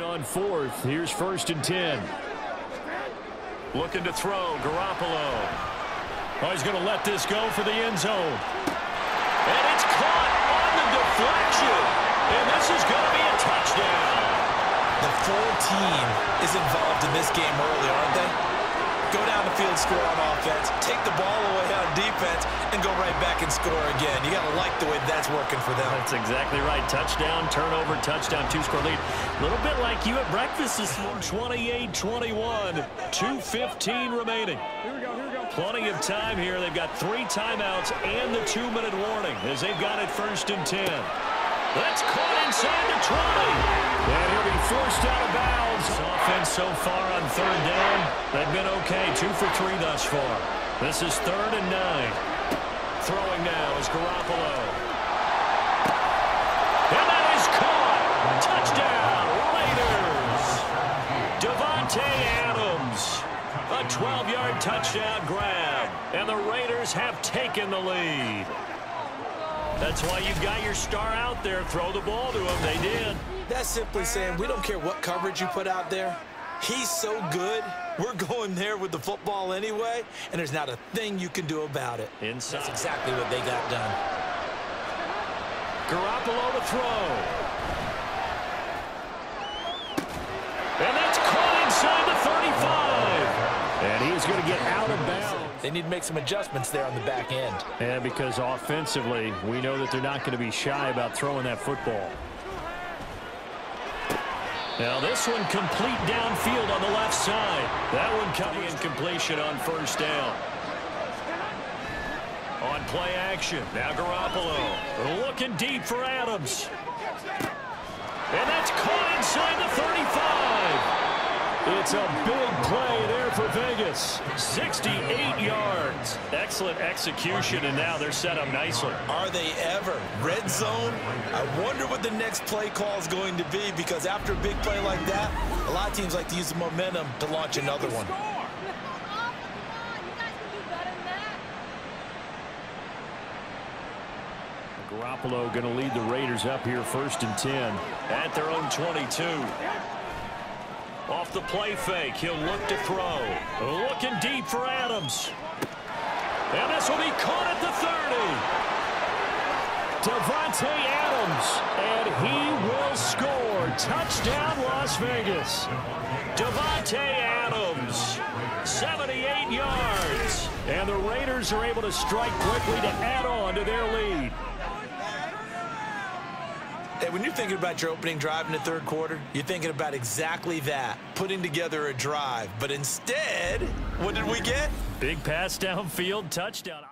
On fourth. Here's first and ten. Looking to throw. Garoppolo. Oh, he's going to let this go for the end zone. And it's caught on the deflection. And this is going to be a touchdown. The full team is involved in this game early, aren't they? Go down the field, score on offense, take the ball away on defense, and go right back and score again. You got to like the way that's working for them. That's exactly right. Touchdown, turnover, touchdown, two-score lead. A little bit like you at breakfast this morning. 28-21, 2.15 remaining. Plenty of time here. They've got three timeouts and the two-minute warning as they've got it first and 10. That's caught inside the 20. And he'll be forced out of bounds. Offense so far on third down. They've been okay. Two for three thus far. This is third and nine. Throwing now is Garoppolo. And that is caught. Touchdown, Raiders. Davante Adams. A 12-yard touchdown grab. And the Raiders have taken the lead. That's why you've got your star out there. Throw the ball to him. They did. That's simply saying we don't care what coverage you put out there. He's so good, we're going there with the football anyway, and there's not a thing you can do about it. Inside. That's exactly what they got done. Garoppolo to throw. And that's caught inside the 35. And he's going to get out of bounds. They need to make some adjustments there on the back end. And because offensively, we know that they're not going to be shy about throwing that football. Now this one complete downfield on the left side. That one coming in completion on first down. On play action. Now Garoppolo looking deep for Adams. And that's caught inside the 35. It's a big play there for Vegas. 68 yards. Excellent execution, and now they're set up nicely. Are they ever? Red zone? I wonder what the next play call is going to be because after a big play like that, a lot of teams like to use the momentum to launch another one. Garoppolo going to lead the Raiders up here first and 10 at their own 22. Off the play fake, he'll look to throw. Looking deep for Adams. And this will be caught at the 30. Davante Adams, and he will score. Touchdown, Las Vegas. Davante Adams, 78 yards. And the Raiders are able to strike quickly to add on to their lead. Hey, when you're thinking about your opening drive in the third quarter, you're thinking about exactly that, putting together a drive. But instead, what did we get? Big pass downfield, touchdown.